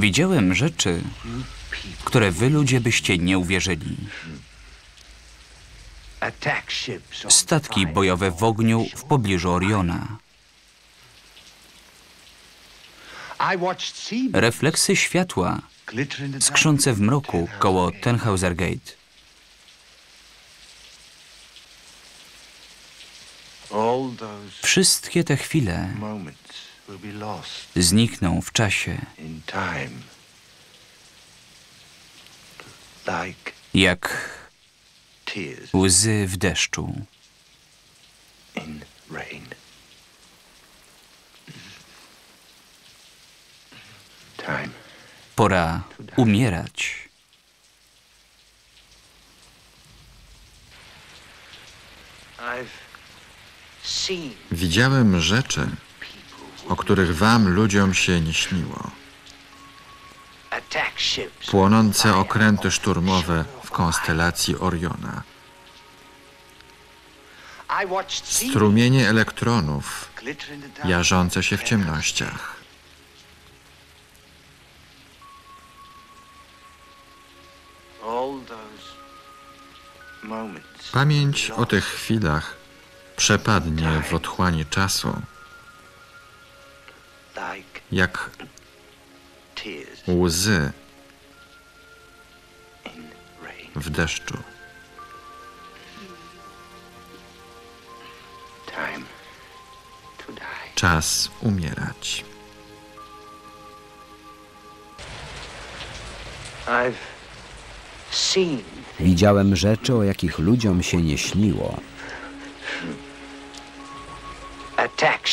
Widziałem rzeczy, które wy ludzie byście nie uwierzyli. Statki bojowe w ogniu w pobliżu Oriona. Refleksy światła skrzące w mroku koło Tenhauser Gate. Wszystkie te chwile znikną w czasie, jak łzy w deszczu. Pora umierać. Widziałem rzeczy, o których wam ludziom się nie śniło. Płonące okręty szturmowe w konstelacji Oriona. Strumienie elektronów jarzące się w ciemnościach. Pamięć o tych chwilach przepadnie w otchłani czasu, jak łzy w deszczu. Czas umierać. Widziałem rzeczy, o jakich ludziom się nie śniło.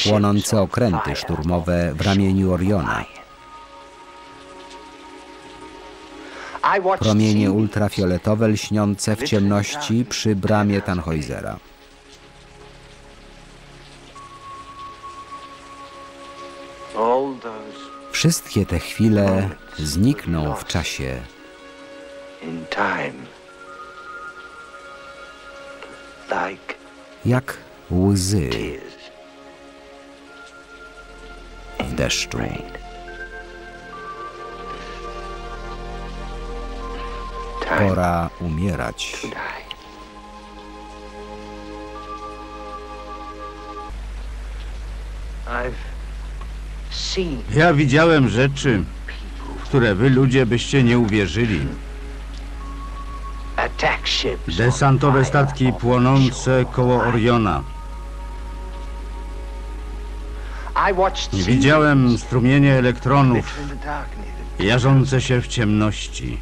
Płonące okręty szturmowe w ramieniu Oriona. Promienie ultrafioletowe lśniące w ciemności przy bramie Tannhäusera. Wszystkie te chwile znikną w czasie, jak łzy deszczu. Pora umierać. Ja widziałem rzeczy, w które wy ludzie byście nie uwierzyli. Desantowe statki płonące koło Oriona. Widziałem strumienie elektronów jarzące się w ciemności.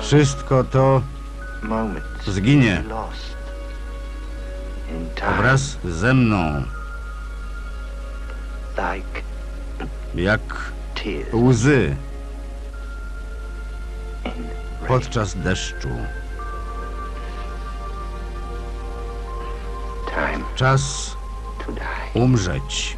Wszystko to zginie wraz ze mną, jak łzy podczas deszczu. Czas umrzeć.